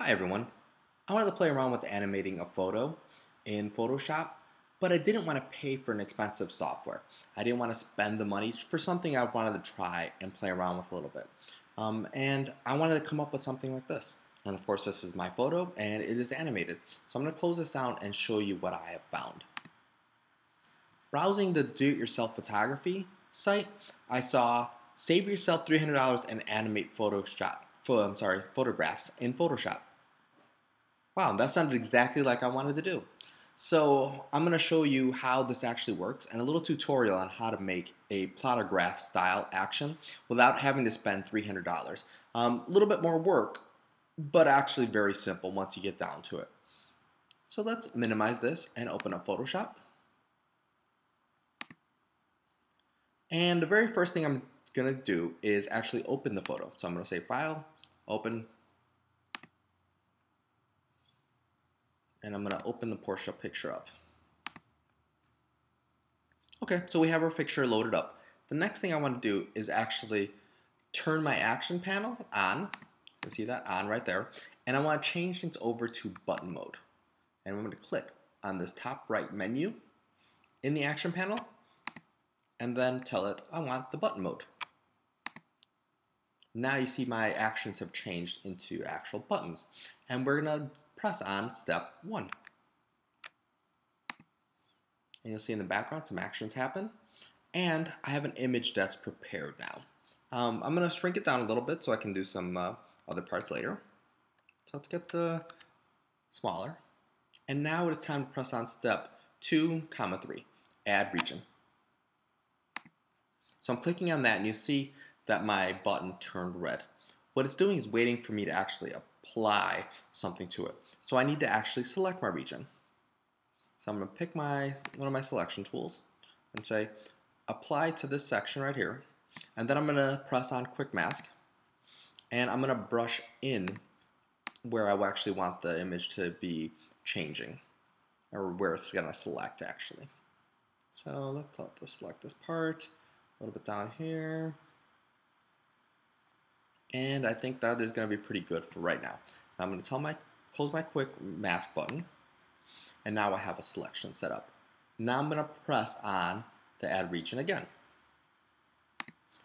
Hi everyone. I wanted to play around with animating a photo in Photoshop, but I didn't want to pay for an expensive software. I didn't want to spend the money for something I wanted to try and play around with a little bit. Um, and I wanted to come up with something like this. And of course this is my photo and it is animated. So I'm going to close this out and show you what I have found. Browsing the do-it-yourself photography site, I saw save yourself $300 and animate Photoshop. I'm sorry, photographs in Photoshop. Wow, that sounded exactly like I wanted to do. So I'm going to show you how this actually works and a little tutorial on how to make a Plotograph style action without having to spend $300. Um, a little bit more work, but actually very simple once you get down to it. So let's minimize this and open up Photoshop. And the very first thing I'm going to do is actually open the photo. So I'm going to say File, Open, and I'm going to open the Porsche picture up. Okay, so we have our picture loaded up. The next thing I want to do is actually turn my action panel on. You see that on right there. And I want to change things over to button mode. And I'm going to click on this top right menu in the action panel and then tell it I want the button mode. Now you see my actions have changed into actual buttons. And we're going to press on step one. And you'll see in the background some actions happen. And I have an image that's prepared now. Um, I'm going to shrink it down a little bit so I can do some uh, other parts later. So let's get uh, smaller. And now it's time to press on step 2, comma 3, add region. So I'm clicking on that and you see that my button turned red. What it's doing is waiting for me to actually apply something to it. So I need to actually select my region. So I'm going to pick my one of my selection tools and say apply to this section right here. And then I'm going to press on quick mask and I'm going to brush in where I actually want the image to be changing or where it's going to select actually. So let's, let's select this part a little bit down here and I think that is going to be pretty good for right now. I'm going to tell my close my quick mask button and now I have a selection set up. Now I'm going to press on the add region again.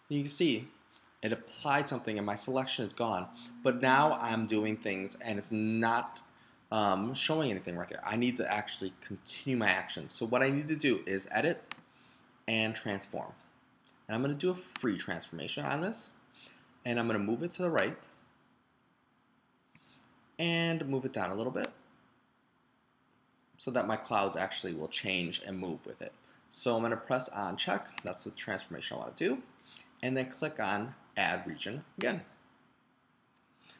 You can see it applied something and my selection is gone but now I'm doing things and it's not um, showing anything right here. I need to actually continue my action. So what I need to do is edit and transform. And I'm going to do a free transformation on this and I'm going to move it to the right and move it down a little bit so that my clouds actually will change and move with it. So I'm going to press on check, that's the transformation I want to do, and then click on add region again.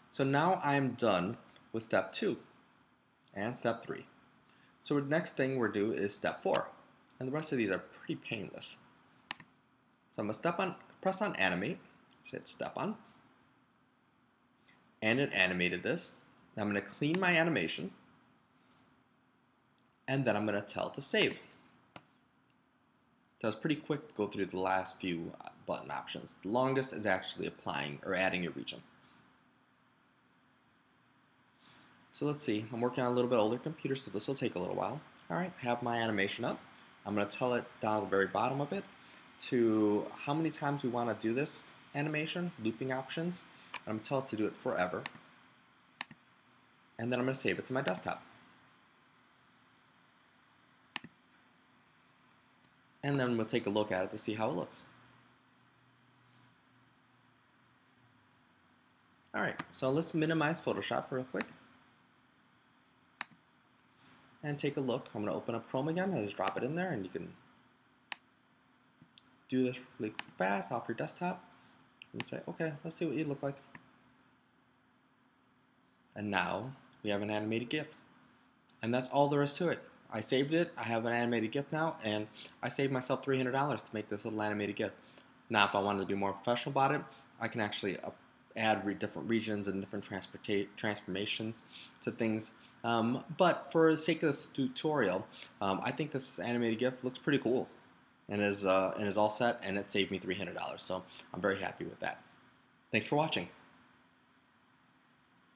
So now I'm done with step two and step three. So the next thing we're do is step four, and the rest of these are pretty painless. So I'm going to step on, press on animate, hit step on, and it animated this. Now I'm going to clean my animation, and then I'm going to tell it to save. So it's pretty quick to go through the last few uh, button options. The longest is actually applying or adding your region. So let's see, I'm working on a little bit older computer, so this will take a little while. Alright, have my animation up. I'm going to tell it down at the very bottom of it to how many times we want to do this animation, looping options. I'm going to tell it to do it forever. And then I'm going to save it to my desktop. And then we'll take a look at it to see how it looks. Alright, so let's minimize Photoshop real quick. And take a look. I'm going to open up Chrome again and just drop it in there and you can do this really fast off your desktop and say, okay, let's see what you look like. And now we have an animated GIF. And that's all there is to it. I saved it, I have an animated GIF now, and I saved myself $300 to make this little animated GIF. Now if I wanted to be more professional about it, I can actually add re different regions and different transformations to things. Um, but for the sake of this tutorial, um, I think this animated GIF looks pretty cool and is, uh, and is all set, and it saved me $300. So I'm very happy with that. Thanks for watching.